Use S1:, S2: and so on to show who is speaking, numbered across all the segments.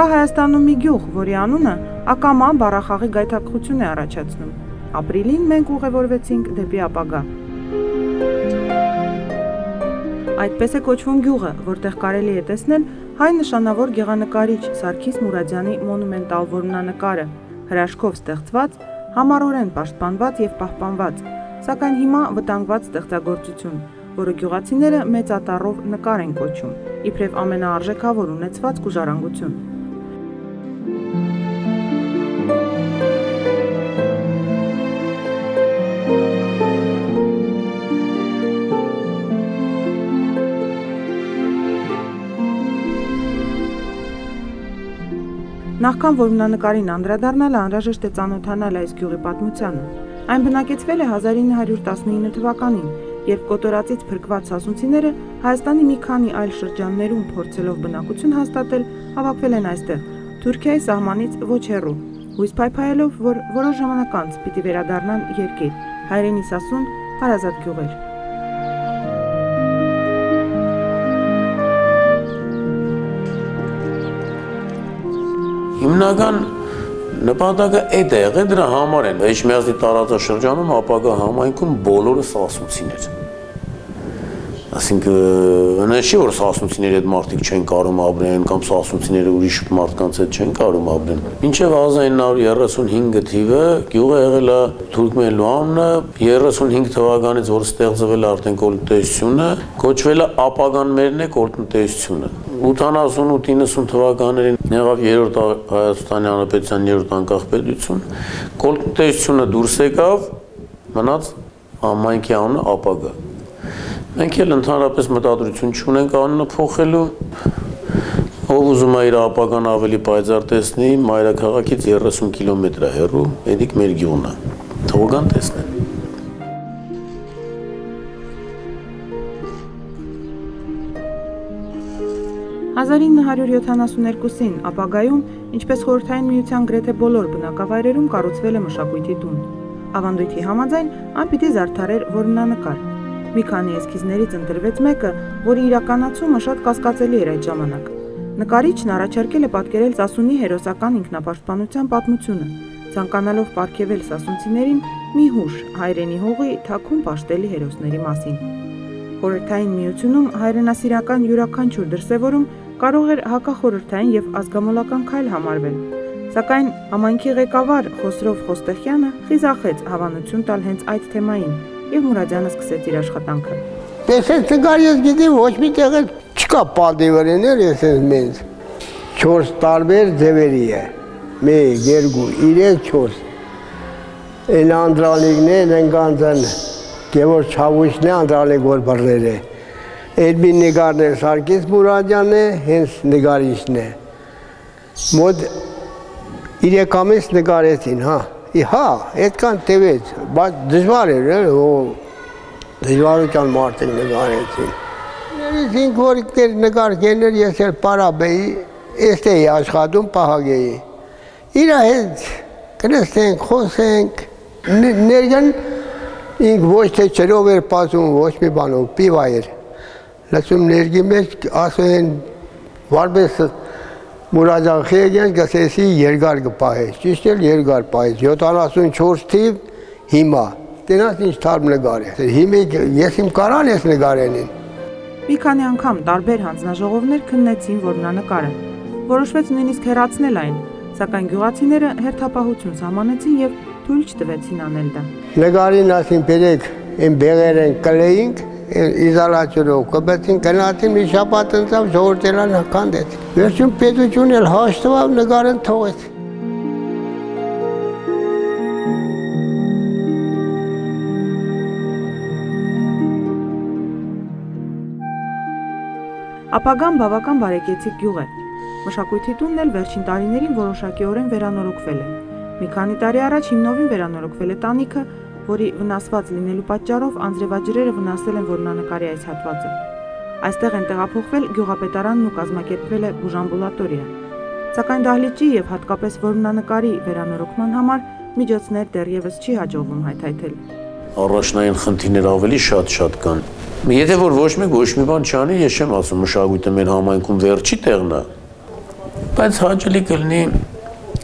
S1: Կա Հայաստանում մի գյուղ, որի անունը ակամա բառախաղի գայթակղություն է առաջացնում։ Ապրիլին մենք ուղևորվեցինք դեպի ապագա։ Այդպես է կոչվում գյուղը, որտեղ կարելի է տեսնել հայ նշանավոր գեղանկարիչ Սարգիս Մուրադյանի մոնումենտալ որմնանկարը, հրաշքով ստեղծված, համառորեն պաշտպանված եւ պահպանված, սակայն հիմա վտանգված ստեղծագործություն, որը գյուղացիները մեծ ատառով նկար են կոչում, իբրև ամենաարժեքավոր ունեցված գուժարանգություն։ Նախքան որմնանկարին անդրադառնալ անհրաժեշտ է ծանոթանալ այս գյուղի պատմությանը։ Այն բնակեցվել է 1919 թվականին, երբ կոտորածից փրկված սասունցիները Հայաստանի մի քանի այլ շրջաններում փորձելով բնակություն հաստատել, հավաքվել են այստեղ, Թուրքիայի սահմանից ոչ հեռու, հույս փայփայելով, որ որոշ ժամանակ անց պիտի վերադառնան երկիր, հայրենի սասուն հարազատ գյուղեր։
S2: Հիմնական նպատակը այդ է եղել դրա համար են Էջմիածի տարածաշրջանում ապագա համայնքում բոլորը սասունցիներ։ Այսինքն նշի որ սասունցիների հետ մարդիկ չեն կարող ապրեն կամ սասունցիները ուրիշ մարդկանց հետ չեն կարող ապրեն։ Մինչև 1935 թիվը գյուղը եղել է Թուրքմեն Լուանը 35 թվականից որ ստեղծվել է արդեն կոլտնտեսությունը, կոչվել է ապագանմերն է կոլտնտեսությունը 88-90 թվականներին եղավ երրորդ Հայաստանի Հանրապետության երրորդ անկախ պետություն, կոլտնտեսությունը դուրս եկավ, մնաց համայնքի անունը ապագա։ Մենք էլ ընդհանրապես մտադրություն չունենք անունը փոխելու, ով ուզում է իր ապագան ավելի պայծառ տեսնի, մայրաքաղաքից 30 կիլոմետր է հեռու, էդիկ մեր գյուղն է։ Թողան տեսնեն։
S1: 1972-ին ապագայում, ինչպես խորհրդային միության գրեթե բոլոր բնակավայրերում կառուցվել է մշակույթի տուն։ Ավանդույթի համաձայն այն պիտի զարդարեր որմնանկար։ Մի քանի էսքիզներից ընտրվեց մեկը, որի իրականացումը շատ կասկածելի էր այդ ժամանակ։ Նկարիչն առաջարկել է պատկերել Սասունի հերոսական ինքնապաշտպանության պատմությունը, ցանկանալով ապարգևել սասունցիներին մի հուշ հայրենի հողի թաքուն պաշտելի հերոսների մասին։ Խորհրդային միությունում հայրենասիրական յուրաքանչյուր դրսևորում կարող էր հակախորհրդային եւ ազգամոլական քայլ համարվել։ Սակայն համայնքի ղեկավար Խոսրով Խոստեխյանը խիզախեց հավանություն տալ հենց այդ թեմային եւ Մուրադյանը սկսեց իր աշխատանքը։
S3: Տեսեք, ցգար ես գիտեմ ոչ մի տեղ չկա պատիվերներ ես ես մեզ։ 4 տարբեր ձևերի է։ 1, 2, 3, 4։ Էլ անդրալիկն է, ընկանցան։ Գևոր Չավուշն է անդրալիկ որ բռներ է։ Էդմին նկարն է Սարգիս Մուրադյանն է, հենց նկարիչն է։ Մոտ 3 ամիս նկարեցին, հա։ Հա, այդքան տևեց, բայց դժվար էր, հո դժվարության մարդիկ նկարեցին։ Ներից ինք որ դեր նկարքերներ ես էլ պարաբեի, էստե էի աշխատում պահագեի։ Իրա հետ կնստենք, խոսենք, ներգան ինք ոչ թե չրով էր պասում, ոչ մի բանով, պիվա էր լսում ներգի մեջ ասում են վարպես Մուրադյան Խեգյան գսեսի երկար կպահես, ճիշտ էլ երկար պահես, 74 թիվ հիմա, տենաս ինչ թարմ նգար է, հիմի ես իմ կարան ես նգարենին։
S1: Մի քանի անգամ տարբեր հանձնաժողովներ քննեցին որմնանկարը։ Որոշվեց նույնիսկ հեռացնել այն, սակայն գյուղացիները հերթապահություն սահմանեցին եւ թույլ չտվեցին անել դա։
S3: Նգարին ասին բերեք, այն բեղերեն կլեինք, իզոլացիորով կբեցին գնացին մի շաբաթ ընծավ ժողովրդելան հանդեց։ Վերջում պետություն էլ հաշտվավ նկարեն թողեց։
S1: Ապագան բավական բարեկեցիկ գյուղ է։ Մշակույթի տունն էլ վերջին տարիներին որոշակիորեն վերանորոգվել է։ Մի քանի տարի առաջ հիմնովին վերանորոգվել է տանիքը, որի վնասված լինելու պատճառով անձրևաջրերը վնասել են որմնանկարի այս հատվածը։ Այստեղ են տեղափոխվել գյուղապետարանն ու կազմակերպվել է բուժամբուլատորիա։ Սակայն դահլիճի եւ հատկապես որմնանկարի վերանորոգման համար միջոցներ դեռևս չի հաջողվում հայթայթել։
S2: Առաջնային խնդիրներ ավելի շատ-շատ կան։ Եթե որ ոչ մեկ ոչ մի բան չանի, ես չեմ ասում մշակույթը մեր համայնքում վերջի տեղն է, Բայց հաճելի կլինի,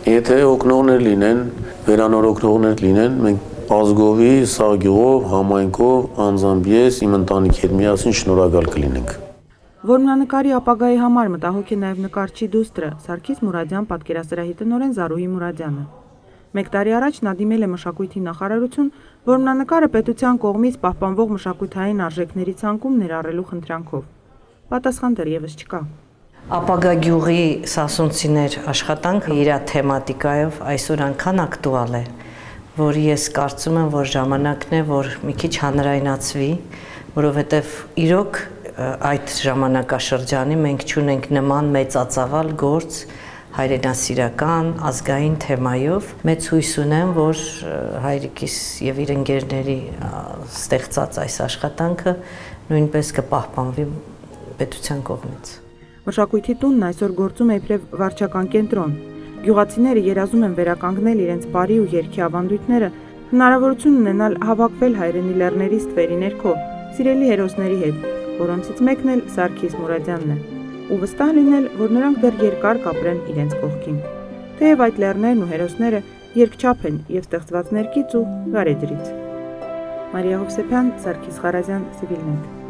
S2: եթե օգնողներ լինեն, վերանորոգողներ լինեն, մենք ազգովի, սաղյուղով, համայնքով, անձամբ ես, իմ ընտանիքի հետ միասին շնորհակալ կլինենք։
S1: Որմնանկարի ապագայի համար մտահոգ է նաև նկարչի դուստրը Սարգիս Մուրադյան պատկերասրահի տնօրեն Զարուհի Մուրադյանը։ Մեկ տարի առաջ նա դիմել է մշակույթի նախարարություն, որմնանկարը պետության կողմից պահպանվող մշակութային արժեքների ցանկում ներառելու խնդրանքով։ Պատասխան դեռևս չկա։
S4: Ապագա գյուղի սասունցիներ աշխատանքը իր թեմատիկայով այսօր անկան ակտուալ է, որ ես կարծում եմ, որ ժամանակն է, որ մի քիչ հանրայնացվի, որովհետև իրոք այդ ժամանակաշրջանի մենք ճունենք նման մեծածավալ գործ հայրենասիրական ազգային թեմայով մեծ հույս ունեմ, որ հայրիկիս եւ իր ընկերների ստեղծած այս աշխատանքը նույնպես կպահպանվի պետության կողմից։
S1: Մշակույթի տունն այսօր գործում է իբրև վարչական կենտրոն։ Գյուղացիները երազում են վերականգնել իրենց բարի ու երկի ավանդույթները, հնարավորություն ունենալ հավաքվել հայրենի լեռների ստվերի ներքո, սիրելի հերոսների հետ, որոնցից մեկն էլ Սարգիս Մուրադյանն է, ու վստահ լինել, որ նրանք դեռ երկար կապրեն իրենց կողքին։ Թեև այդ լեռներն ու հերոսները երկչափ են եւ ստեղծված ներկից ու գարեջրից։ Մարիա Հովսեփյան, Սարգիս Ղարազյան, Civilnet